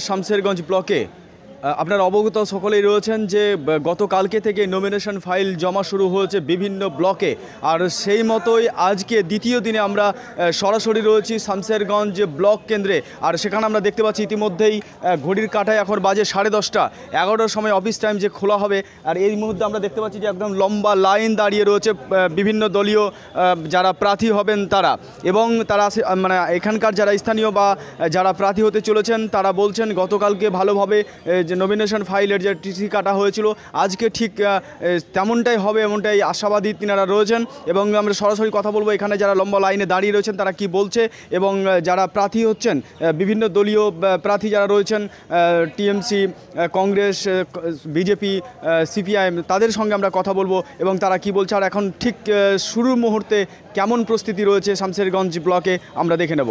শামসেরগঞ্জ ব্লকে আপনারা অবগত সকলেই রয়েছেন যে গতকালকে থেকে নমিনেশন ফাইল জমা শুরু হয়েছে বিভিন্ন ব্লকে। আর সেই মতোই আজকে দ্বিতীয় দিনে আমরা সরাসরি রয়েছি শামসেরগঞ্জ ব্লক কেন্দ্রে। আর সেখানে আমরা দেখতে পাচ্ছি ইতিমধ্যেই ঘড়ির কাঁটায় এখন বাজে সাড়ে দশটা। এগারোটার সময় অফিস টাইম যে খোলা হবে, আর এই মুহূর্তে আমরা দেখতে পাচ্ছি যে একদম লম্বা লাইন দাঁড়িয়ে রয়েছে বিভিন্ন দলীয় যারা প্রার্থী হবেন তারা। এবং তারা মানে এখানকার যারা স্থানীয় বা যারা প্রার্থী হতে চলেছেন, তারা বলছেন গতকালকে ভালোভাবে যে নমিনেশন ফাইলের যে টিসি কাটা হয়েছিল, আজকে ঠিক তেমনটাই হবে এমনটাই আশাবাদী তিনারা রয়েছেন এবং আমরা সরাসরি কথা বলব এখানে যারা লম্বা লাইনে দাঁড়িয়ে রয়েছেন, তারা কি বলছে এবং যারা প্রার্থী হচ্ছেন বিভিন্ন দলীয় প্রার্থী যারা রয়েছেন টিএমসি কংগ্রেস বিজেপি সিপিআইএম, তাদের সঙ্গে আমরা কথা বলব এবং তারা কি বলছে আর এখন ঠিক শুরুর মুহূর্তে কেমন প্রস্তুতি রয়েছে শামসেরগঞ্জ ব্লকে, আমরা দেখে নেব।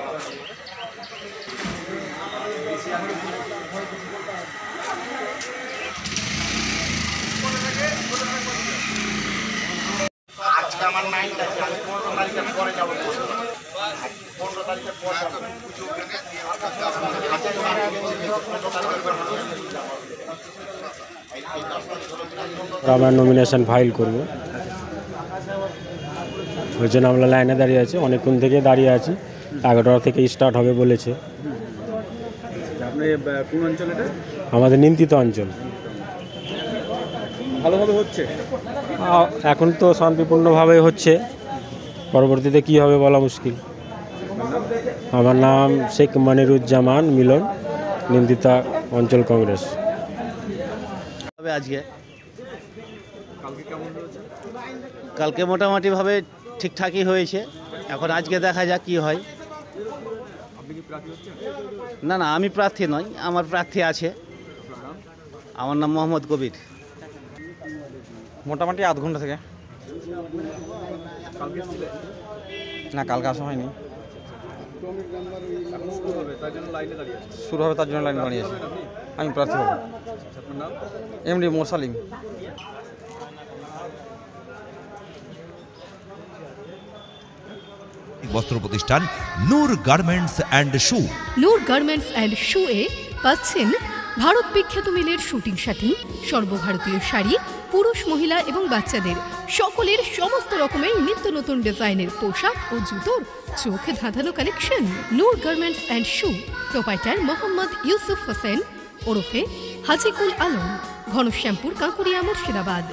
আমার নাইট আছে আমি পনেরো তারিখের পরে যাব পনেরো তারিখের পর যাব। আমরা নমিনেশন ফাইল করব। ওই জন্য আমরা লাইনে দাঁড়িয়ে আছি। অনেকক্ষণ থেকে দাঁড়িয়ে আছি। এগারোটা থেকে স্টার্ট হবে বলেছে। আপনি কোন অঞ্চলেটা আমাদের নিমতিত অঞ্চল। ভালোভাবে হচ্ছে? এখন তো শান্তিপূর্ণভাবে হচ্ছে। পরবর্তীতে কি হবে বলা মুশকিল। আমার নাম শেখ মানিরুজ্জামান মিলন নিন্দিতা অঞ্চল কংগ্রেস। হবে আজকে। কালকে মোটামুটিভাবে ঠিকঠাকই হয়েছে। এখন আজকে দেখা যাক কি হয়। না না আমি প্রার্থী নই আমার প্রার্থী আছে। আমার নাম মোহাম্মদ কবির। মোটামুটি আধ ঘণ্টা থেকে। না কালকে আসা হয়নি। শুরু হবে তার জন্য লাইনে দাঁড়িয়ে আছি। আমি প্রার্থী হব। এমডি মোসালিম বস্ত্র প্রতিষ্ঠান Noor garments and shoe. Noor garments and shoe এ পাচ্ছেন ভারত বিখ্যাত মিলের শুটিং শাটিং সর্বভারতীয় শাড়ি, পুরুষ, মহিলা এবং বাচ্চাদের সকলের সমস্ত রকমের নিত্য নতুন ডিজাইনের পোশাক ও জুতোর চোখ ধাঁধানো collection Noor garments and shoe proprietor Mohammad Yusuf Hossain ওরফে হাজিকুল আলম, ঘনশ্যামপুর কাঁকুড়িয়া মুর্শিদাবাদ